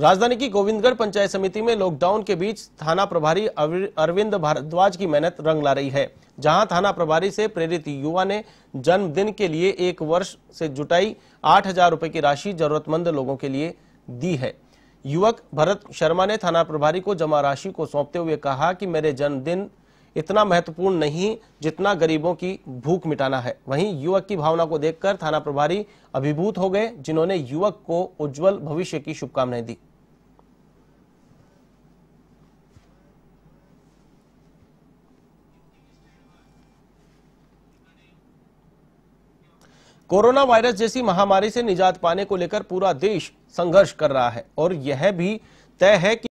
राजधानी की गोविंदगढ़ पंचायत समिति में लॉकडाउन के बीच थाना प्रभारी अरविंद भारद्वाज की मेहनत रंग ला रही है, जहाँ थाना प्रभारी से प्रेरित युवा ने जन्मदिन के लिए एक वर्ष से जुटाई आठ हज़ार रुपए की राशि जरूरतमंद लोगों के लिए दी है। युवक भरत शर्मा ने थाना प्रभारी को जमा राशि को सौंपते हुए कहा कि मेरे जन्मदिन इतना महत्वपूर्ण नहीं जितना गरीबों की भूख मिटाना है। वहीं युवक की भावना को देखकर थाना प्रभारी अभिभूत हो गए, जिन्होंने युवक को उज्जवल भविष्य की शुभकामनाएँ दी। कोरोना वायरस जैसी महामारी से निजात पाने को लेकर पूरा देश संघर्ष कर रहा है और यह भी तय है कि